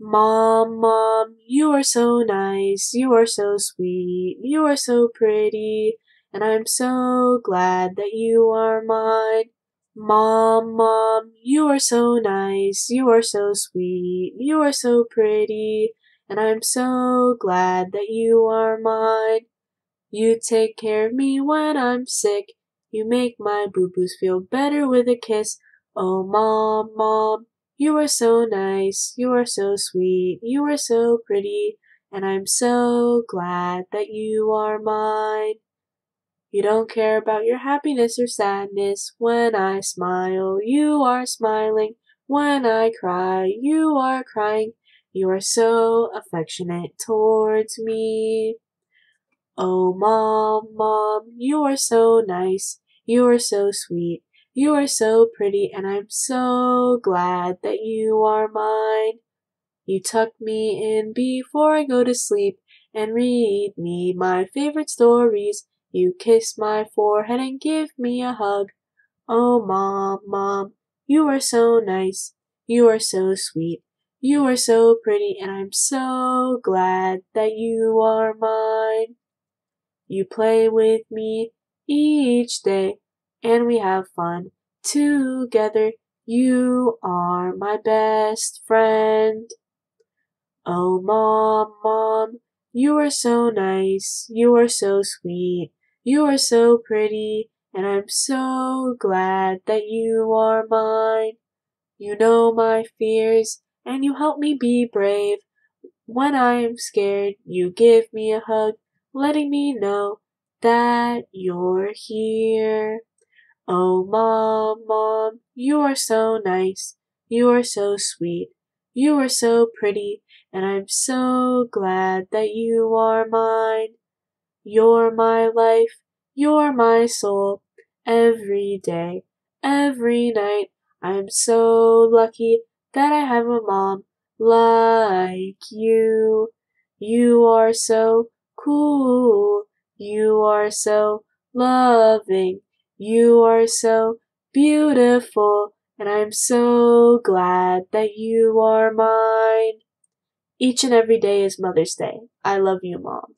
Mom, mom, you are so nice, you are so sweet, you are so pretty, and I'm so glad that you are mine. Mom, mom, you are so nice, you are so sweet, you are so pretty, and I'm so glad that you are mine. You take care of me when I'm sick, you make my boo boos feel better with a kiss. Oh, mom, mom, you are so nice, you are so sweet, you are so pretty, and I'm so glad that you are mine. You don't care about your happiness or sadness. When I smile, you are smiling. When I cry, you are crying. You are so affectionate towards me. Oh, mom, mom, you are so nice. You are so sweet. You are so pretty, and I'm so glad that you are mine. You tuck me in before I go to sleep and read me my favorite stories. You kiss my forehead and give me a hug. Oh, mom, mom, you are so nice. You are so sweet. You are so pretty, and I'm so glad that you are mine. You play with me each day and we have fun together. You are my best friend. Oh, mom, mom, you are so nice. You are so sweet. You are so pretty, and I'm so glad that you are mine. You know my fears, and you help me be brave. When I am scared, you give me a hug, letting me know that you're here. Oh, mom, mom, you are so nice. You are so sweet. You are so pretty, and I'm so glad that you are mine. You're my life. You're my soul. Every day, every night, I'm so lucky that I have a mom like you. You are so cool. You are so loving. You are so beautiful, and I'm so glad that you are mine. Each and every day is Mother's Day. I love you, Mom.